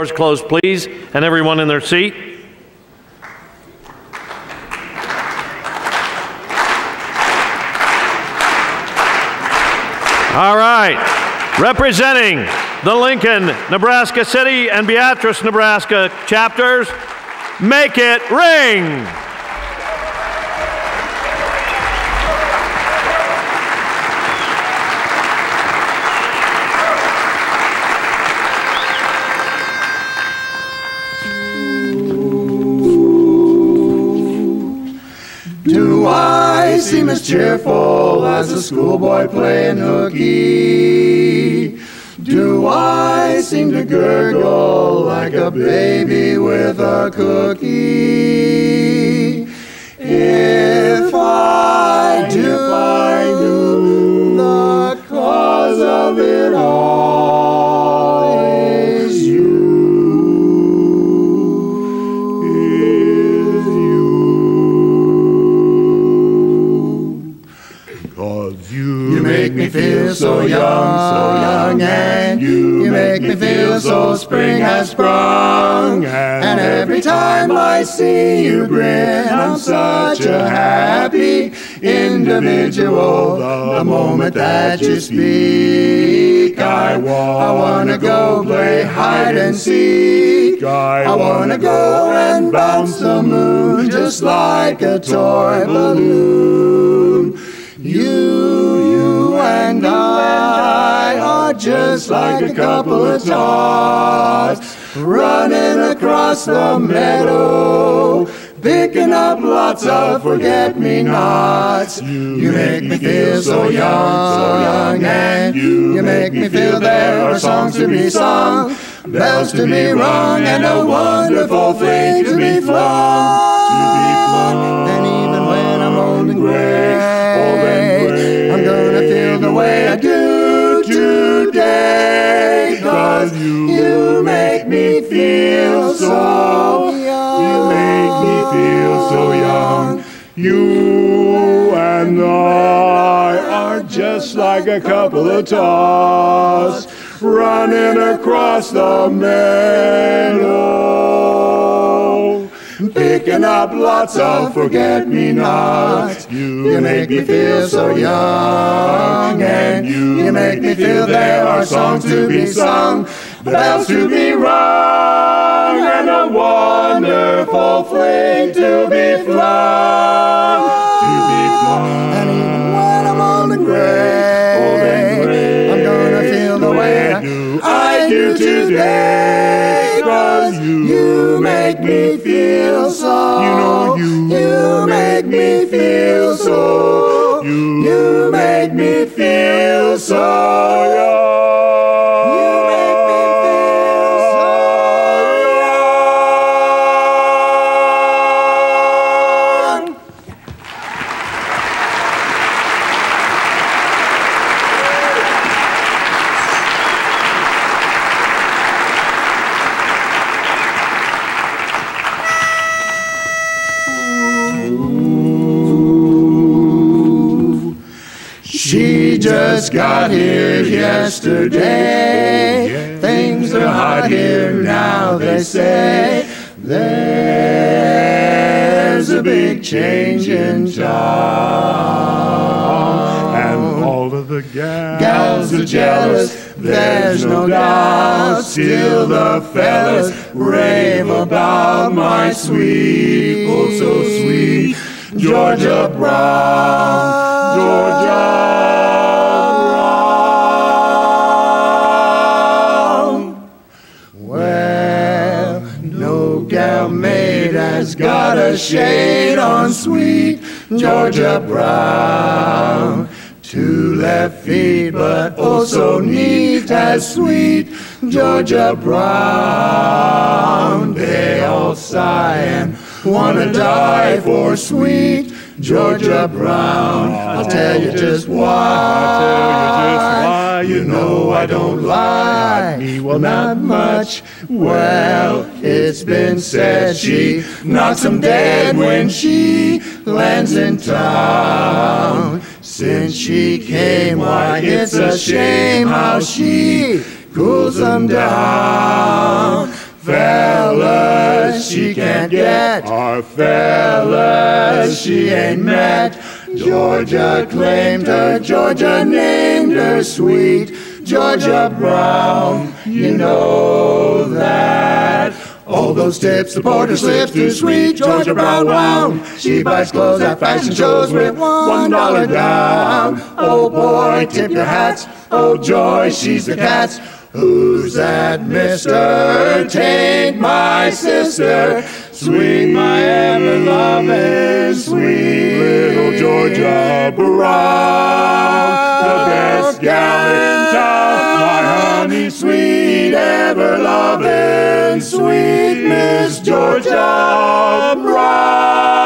Doors closed, please, and everyone in their seat. All right. Representing the Lincoln, Nebraska City, and Beatrice, Nebraska chapters, make it ring. Do I seem as cheerful as a schoolboy playing hooky? Do I seem to gurgle like a baby with a cookie? If so young, so young, and you, make me feel so spring has sprung. And every time I see you grin, I'm such a happy individual. The moment that you speak, I want, I wanna go play hide and seek. I wanna go and bounce the moon just like a toy balloon. You and I are just like a couple of tots running across the meadow, picking up lots of forget-me-nots. You make me feel so young, so young, and you make me feel there are songs to be sung, bells to be rung, and a wonderful thing to be flung. To be flung. And even when I'm old and gray, I'm feel the way I do today. Cause you make me feel so young. You make me feel so young. You and I are just like a couple of tots running across the meadow. Picking up lots of forget-me-nots. You you make me feel so young, and you you make me feel there are songs to be sung, bells to be rung, and a wonderful fling to be flung, to be flung. And even when I'm old and grave I'm gonna feel the way I do, I do today, cause you make me feel so. You know you. You make me feel so. You, you make me feel just got here yesterday. Things are hot here now, they say. There's a big change in town. And all of the gals, Gals are jealous, there's no doubt. Still the fellas rave about my sweet, oh so sweet, Georgia Brown, Georgia has got a shade on sweet Georgia Brown. Two left feet, but oh so neat as sweet Georgia Brown. They all sigh and wanna die for sweet Georgia Brown. I'll tell you just why. I'll tell you just why. You know I don't lie. Me, well, not much. Well, it's been said she knocks 'em dead when she lands in town. Since she came, why it's a shame how she cools 'em down. Can't get. Our fellas she ain't met. Georgia claimed her, Georgia named her sweet. Georgia Brown, you know that. All those tips the porter slips to sweet Georgia Brown. She buys clothes at fashion shows with one dollar down. Oh boy, tip your hats. Oh joy, she's the cat's. Who's that mister? Tain't my sister. Sweet my ever loving, sweet little Georgia Brown. The best gal in town, my honey, sweet ever loving, sweet Miss Georgia Brown.